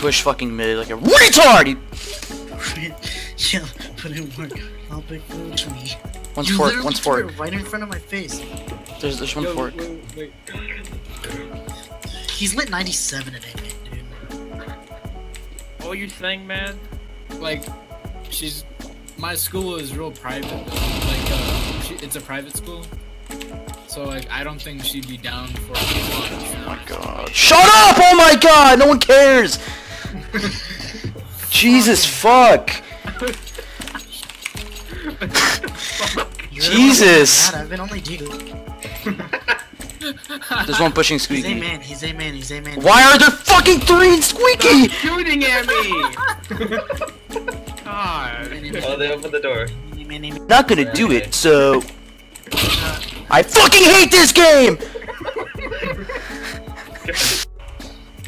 push fucking mid like a retard! He- yeah, put in work. I'll pick food to me. One's You fork, literally one's threw fork. Right in front of my face. There's, there's one Yo, fork. wait, wait. He's lit 97 at aim, dude. What you saying, man? Like, she's. My school is real private. Though. Like, uh, she, it's a private school. So, like, I don't think she'd be down for Oh my god. Shut up! Oh my god! No one cares! Jesus fuck! Jesus. Mad, I've been only Deagle. There's one pushing He's a squeaky. man, he's a man, he's a man. Why are there fucking three in squeaky? Shooting at me! God. Oh, they opened the door. Not gonna do it, so. I fucking hate this game!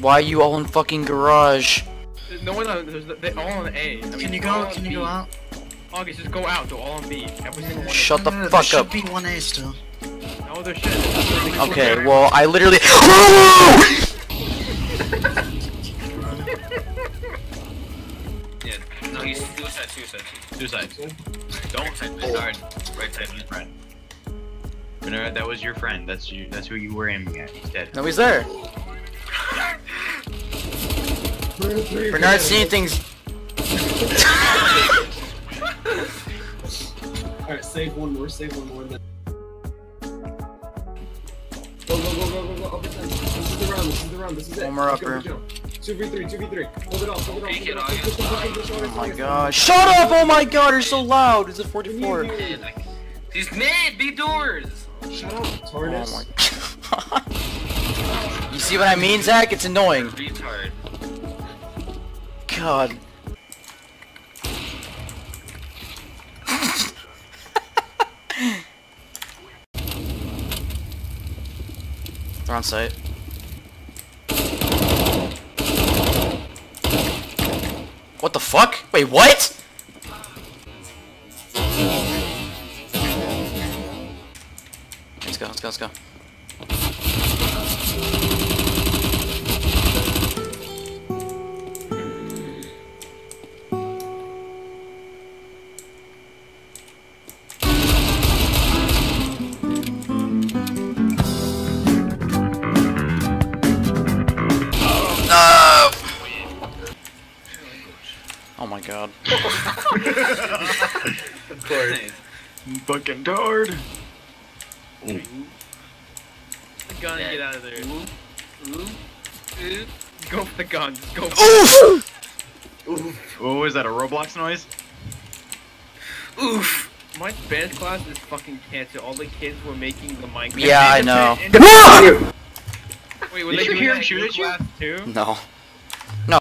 Why are you all in fucking garage? There's no one on. There's, they all on A. I mean, Can you go? on Can you B. go out? August, just go out. They're all on B. Every single one. Shut the No, no, no, fuck there up. should be 1A still. No, there shit. Okay, well, I literally. Yeah. No, he's suicide, suicide. Suicide. Don't say Bernard. Right side, his friend. Bernard, that was your friend. That's you. That's who you were aiming at. He's dead. No, he's there. Bernard's seeing things. Alright, save one more, save one more. Then. Go, go, go, go, go, go, up and down. This is the round, this is the round, this is it. One more Let's upper. 2v3, 2v3. Hold it off, hold it off, it Oh my push, god. Shut up! Oh my god, you're so loud! It's a 44. He's mid. Be doors. Shut up, Oh my god. You see what I mean, Zach? It's annoying. Retard. God. They're on site. What the fuck? Wait, what? Let's go, let's go, let's go. My god. Of course. Fucking guard. The gun and get out of there. Go for the gun. Just go. Oof! What was that? A Roblox noise? Oof. My Spanish class is fucking cancer. All the kids were making the Minecraft. Yeah, I know. Wait, were Did they you doing hear him shoot at you? class too? No. No.